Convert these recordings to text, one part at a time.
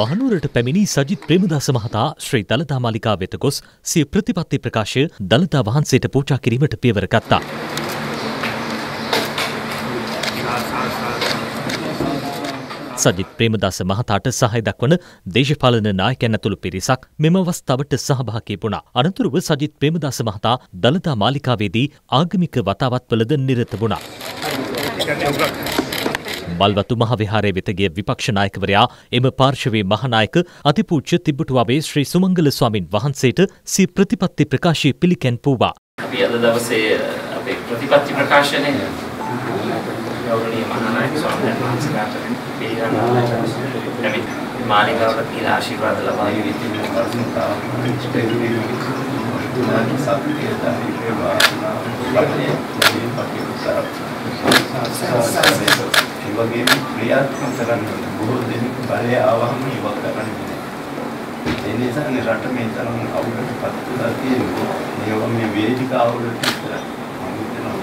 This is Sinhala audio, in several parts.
මහනුවරට පැමිණි සජිත් ප්‍රේමදාස මහතා ශ්‍රී දළදා මාලිකා වෙත ගොස් සිය ප්‍රතිපත්ති ප්‍රකාශය දළදා වහන්සේට පූජා කිරීමට පියවර ගත්තා. සජිත් ප්‍රේමදාස මහතාට සහය දක්වන දේශපාලන නායකයන් ඇතුළු පිරිසක් මෙම අවස්ථාවට සහභාගී වුණා. අනතුරුව සජිත් ප්‍රේමදාස මහතා දළදා මාලිකාවේදී ආගමික වතාවත්වලද නිරත වුණා. මල්වතු මහවිහාරය වෙත ගිය විපක්ෂ නායකවරයා එම පාර්ශවයේ මහනායක අතිපූජ්‍ය තිබ්බටුවාවේ ශ්‍රී සුමංගල ස්වාමින් වහන්සේට සී ප්‍රතිපත්ති ප්‍රකාශය පිළිකැන් පූවා. අපි අද දවසේ අපේ ප්‍රතිපත්ති ප්‍රකාශනය ගෞරවනීය මහානායක ස්වාමීන් වහන්සේලාට පිළිගන්නවා. එමෙ මාලිගාවට කියලා ආශිර්වාද ලබා යුතු සත්‍යය ඒ වගේම ක්‍රියාත්මක කරන්න බොහෝ දෙනෙක් බලය ආවම ඉවක් කරන්න ඒ නිසානේ රට මේ තරම් අවුලට පත් වෙලා තියෙන්නේ. ඒවා මේ වේදිකාවලට විතර මම හිතනවා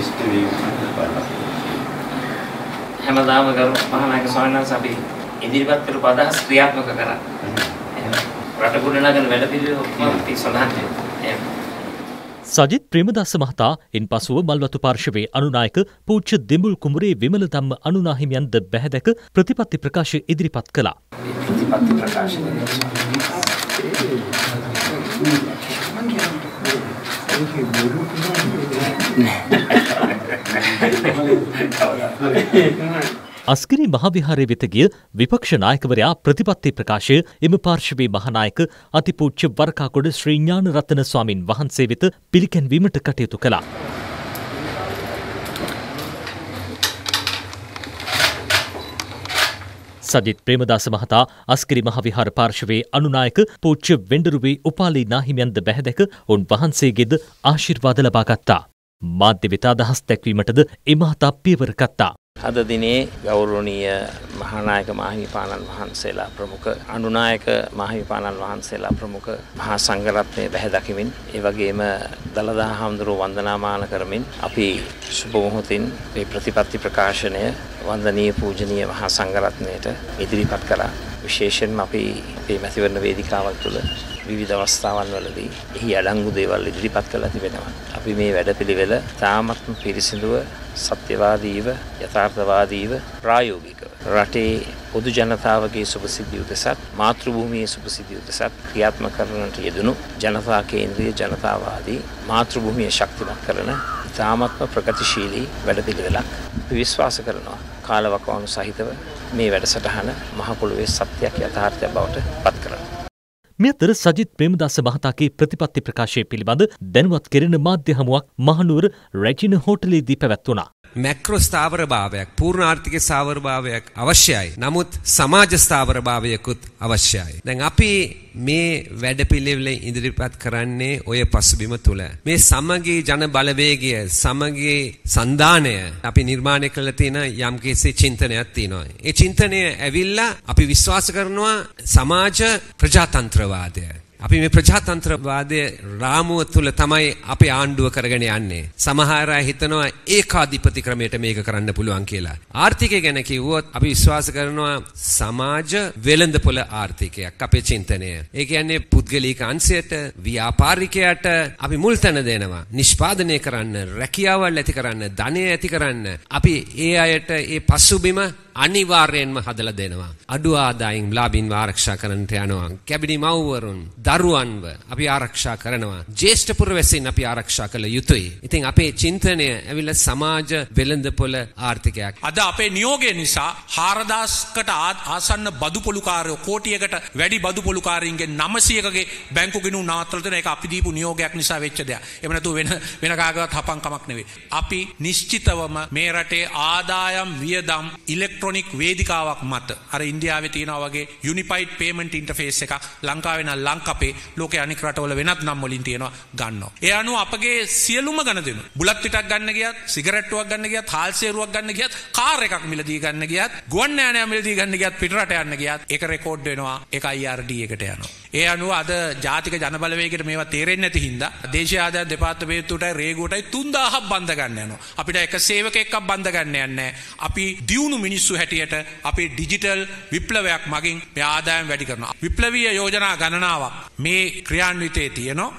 ඉෂ්ට වේවිලා හැමදාම ගරු මහානායක ස්වාමීන් වහන්සේ අපි ඉදිරිපත් කරපු අදහස් ක්‍රියාත්මක කරා. රට ගොඩනගන වැඩ පිළිවෙල ඔක්කොම අපි සඳහන් කළා. සජිත් ප්‍රේමදාස මහතා ඉන් පසුව මල්වතු පාර්ශවයේ අනුනායක පූච්ච දෙමුල් කුමරේ විමල ධම්ම අනුනාහිමියන්ද බැහැදැක ප්‍රතිපත්ති ප්‍රකාශ ඉදිරිපත් කළා. ප්‍රතිපත්ති ප්‍රකාශනය අස්කිරි මහවිහාරය වෙත ගිය විපක්ෂ නායකවරයා ප්‍රතිපත්ති ප්‍රකාශය එම පාර්ශවයේ මහනායක අතිපූච්ච වරකාකොඩ ශ්‍රී ඥානරත්න ස්වාමින් වහන්සේ වෙත පිළිකැන්වීමට කටයුතු කළා. සජිත් ප්‍රේමදාස මහතා අස්කිරි මහවිහාර පාර්ශවයේ අනුනායක පූච්ච වෙන්ඩරුවේ උපාලි නාහිමියන්ද බැහැදැක උන් වහන්සේගේද ආශිර්වාද ලබා ගත්තා. මාධ්‍ය වෙත අදහස් දැක්වීමටද එමහතා පියවර ගත්තා. අද දිනේ ගෞරවනීය මහානායක මාහිමිපාණන් වහන්සේලා ප්‍රමුඛ අනුනායක මාහිමිපාණන් වහන්සේලා ප්‍රමුඛ මහා සංඝරත්නය බැහැ දකිමින් ඒ වගේම දලදා හාමුදුරුව වන්දනාමාන කරමින් අපි සුබ මොහොතින් මේ ප්‍රතිපත්ති ප්‍රකාශනය වන්දනීය පූජනීය මහා සංඝරත්නයට ඉදිරිපත් කළා විශේෂයෙන්ම අපි මේ මැතිවරණ වේදිකාවල් තුළ විවිධ අවස්ථාවන් වලදී එහි අඩංගු දේවල් ඉදිරිපත් කරලා තිබෙනවා. අපි මේ වැඩපිළිවෙල තාමත්ම පිරිසිදුව සත්‍යවාදීව යථාර්ථවාදීව ප්‍රායෝගිකව. රටේ පොදු ජනතාවගේ සුභසිද්ධිය උදෙසත් මාතෘභූමියේ සුභසිද්ධිය උදෙසත් ක්‍රියාත්මක කරන්නට යෙදුණු ජනතා කේන්ද්‍රීය ජනතාවාදී මාතෘභූමිය ශක්තිමත් කරන තාමත්ම ප්‍රගතිශීලී වැඩපිළිවෙලක් විශ්වාස කරනවා. කාලවකවානු සහිතව මේ වැඩසටහන මහ පොළොවේ සත්‍යයක් යථාර්ථයක් බවට පත් කරනවා. මෙතර සජිත් ප්‍රේමදාස මහතාගේ ප්‍රතිපත්ති ප්‍රකාශය පිළිබඳ දැනුවත් කෙරෙන මාධ්‍ය හමුවක් මහනුවර රැජින හෝටලේදී පැවැත්වුණා. මැක්‍රෝ ස්ථාවර භාවයක් පූර්ණාර්ථික ස්ථාවර භාවයක් අවශ්‍යයි. නමුත් සමාජ ස්ථාවර භාවයකුත් අවශ්‍යයි. දැන් අපි මේ වැඩපිළිවෙල ඉදිරිපත් කරන්නේ ඔය පසුබිම තුල. මේ සමගී ජන බලවේගය, සමගී සන්දානය අපි නිර්මාණය කළ තියෙන යම්කිසි චින්තනයක් තියෙනවා. ඒ චින්තනය ඇවිල්ලා අපි විශ්වාස කරනවා සමාජ ප්‍රජාතන්ත්‍රවාදය. අපි මේ ප්‍රජාතන්ත්‍රවාදය රාමුව තුළ තමයි අපේ ආණ්ඩුව කරගෙන යන්නේ. සමහර අය හිතනවා ඒකාධිපති ක්‍රමයට මේක කරන්න පුළුවන් කියලා. ආර්ථිකය ගැන කිව්වොත් අපි විශ්වාස කරනවා සමාජ වෙළඳපොළ ආර්ථිකයක් අපේ චින්තනය. ඒ කියන්නේ පුද්ගලික අංශයට ව්‍යාපාරිකයට අපි මුල් තැන දෙනවා. නිෂ්පාදනය කරන්න, රැකියාවල් ඇති කරන්න, ධනය ඇති කරන්න. අපි ඒ අයට ඒ පසුබිම අනිවාර්යෙන්ම හදලා දෙනවා. අඩු ආදායින් ලාභින් ආරක්ෂා කරන්නට යනවා. කැබිනි මව්වරුන්, දරුවන්ව අපි ආරක්ෂා කරනවා. ජ්‍යෙෂ්ඨ පුරවැසියන් අපි ආරක්ෂා කළ යුතුයි. ඉතින් අපේ චින්තනය ඇවිල්ලා සමාජ වෙළඳපොළ ආර්ථිකයක්. අද අපේ නියෝගය නිසා 4000කට ආසන්න බදු පොලුකාරයෝ කෝටියකට වැඩි බදු පොලුකාරයින්ගේ 900කගේ බැංකු ගිණුම් නවත්තලා දෙන එක අපි දීපු නියෝගයක් නිසා වෙච්ච දෙයක්. එහෙම නැතුව වෙන වෙන කාගවත් හපංකමක් නෙවෙයි. අපි නිශ්චිතවම මේ රටේ ආදායම් වියදම් ඉලෙක්ට්‍රෝ ඉලෙක්ට්‍රොනික් වේදිකාවක් මත. අර ඉන්දියාවේ තියෙනවා වගේ යුනිෆයිඩ් පේමන්ට් ඉන්ටර්ෆේස් එකක්. ලංකාවේ නම් ලංකපේ. ලෝකේ අනික් රටවල වෙනත් නම් වලින් තියෙනවා ගන්නවා. ඒ අනුව අපගේ සියලුම ගණදෙනු බුලත් පිටක් ගන්න ගියත් සිගරට්ටුවක් ගන්න ගියත් හාල් සේරුවක් ගන්න ගියත් කාර් එකක් මිලදී ගන්න ගියත් ගුවන් යානයක් මිලදී ගන්න ගියත් පිටරට යන්න ගියත් ඒක රෙකෝඩ් වෙනවා. ඒක IRD එකට යනවා. ඒ අනුව අද ජාතික ජනබලවේගයට මේවා තේරෙන්නේ නැති හින්දා දේශීය ආදාය දෙපාර්තමේන්තුවටයි රේගුවටයි 3000ක් බන්ධ ගන්න යනවා. අපිට එක සේවකයෙක්ව බන්ධ ගන්න යන්නේ අපි දියුණු මිනිස්සු හැටියට අපේ ඩිජිටල් විප්ලවයක් මගින් මේ ආදායම් වැඩි කරනවා. විප්ලවීය යෝජනා ගණනාවක් මේ ක්‍රියාන්විතයේ තියෙනවා.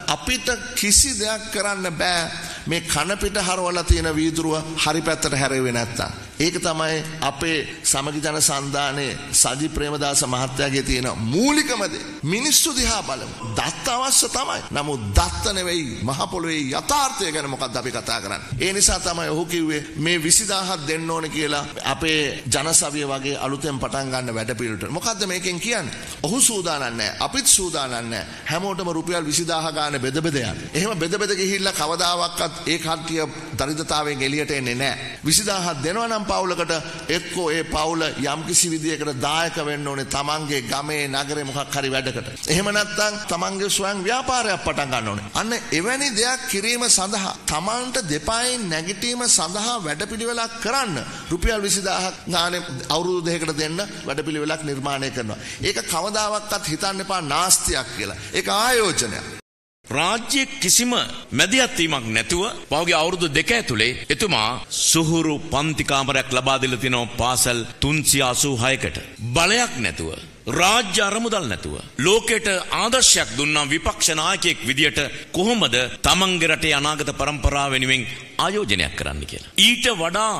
අපිට කිසි දෙයක් කරන්න බෑ මේ කනපිට හරවලා තියෙන වීදුරුව හරි පැත්තට හැරෙවෙ නැත්තම්. ඒක තමයි අපේ සමගි ජන සන්ධානයේ සජි ප්‍රේමදාස මහත්තයාගේ තියෙන මූලිකමද මිනිස්සු දිහා බලමු. දත්ත අවශ්‍ය තමයි. නමුත් දත්ත නෙවෙයි මහ පොළොවේ යථාර්ථය ගැන මොකක්ද අපි කතා කරන්නේ. ඒ නිසා තමයි ඔහු කිව්වේ මේ 20000ක් දෙන්න ඕන කියලා අපේ ජනසවිය වගේ අලුතෙන් පටන් ගන්න වැඩපිළිවෙලට. මොකද්ද මේකෙන් කියන්නේ? ඔහු සූදානම් නැහැ. අපිත් සූදානම් නැහැ. හැමෝටම රුපියල් 20000 ගාන බෙද බෙද යන්න. එහෙම බෙද බෙද ගිහිල්ලා කවදාවත් ඒ කට්ටිය දරිද්‍රතාවයෙන් එළියට එන්නේ නැහැ. 20000ක් දෙනවා නම් පවුලකට එක්කෝ ඒ පවුල යම්කිසි විදියකට දායක වෙන්න ඕනේ තමන්ගේ ගමේ නගරේ මොකක් හරි වැඩකට. එහෙම නැත්නම් තමන්ගේ ස්වයං ව්‍යාපාරයක් පටන් ගන්න ඕනේ. අන්න එවැනි දෙයක් කිරීම සඳහා තමන්ට දෙපායෙන් නැගිටීම සඳහා වැඩපිළිවෙලක් කරන්න රුපියල් 20000ක් ගානේ අවුරුදු දෙකකට දෙන්න වැඩපිළිවෙලක් නිර්මාණය කරනවා. ඒක කවදාවත් හිතන්න එපා නාස්තියක් කියලා. ඒක ආයෝජනයක්. රාජ්‍ය කිසිම මැදිහත්වීමක් නැතුව පහුගේ අවුරුදු දෙක ඇතුලේ එතුමා සුහුරු පන්තිකාමරයක් ලබා දීලා තිනවා පාසල් 386කට බලයක් නැතුව රාජ්‍ය අරමුදල් නැතුව ලෝකෙට ආදර්ශයක් දුන්නා විපක්ෂ නායකයෙක් විදියට කොහොමද තමන්ගේ රටේ අනාගත પરම්පරාව වෙනුවෙන් ආයෝජනයක් කරන්න කියලා. ඊට වඩා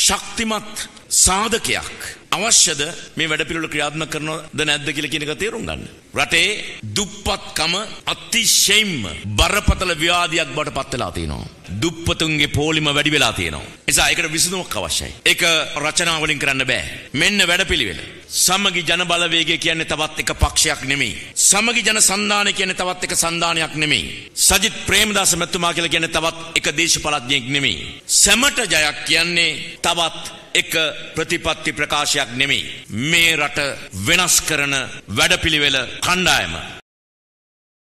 ශක්තිමත් සාධකයක් අවශ්‍යද මේ වැඩපිළිවෙල ක්‍රියාත්මක කරනවද නැද්ද කියලා කියන එක තේරුම් ගන්න. රටේ දුප්පත්කම අතිශයින්ම බරපතල ව්‍යාධියක් බවට පත් වෙලා තියෙනවා. දුප්පතුන්ගේ පෝලිම වැඩි වෙලා තියෙනවා. නිසා ඒකට විසඳුමක් අවශ්‍යයි. ඒක රචනා වලින් කරන්න බෑ. මෙන්න වැඩපිළිවෙල. සමගි ජන බලවේගය කියන්නේ තවත් එක පක්ෂයක් නෙමෙයි. සමගි ජන සන්ධානය කියන්නේ තවත් එක සන්ධානයක් නෙමෙයි. සජිත් ප්‍රේමදාස මැතිතුමා කියලා කියන්නේ තවත් එක දේශපාලඥයෙක් නෙමෙයි. සැමට ජයක් කියන්නේ තවත් එක ප්‍රතිපත්ති ප්‍රකාශයක් නෙමෙයි. මේ රට වෙනස් කරන වැඩපිළිවෙල කණ්ඩායම